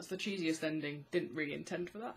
That's the cheesiest ending. Didn't really intend for that.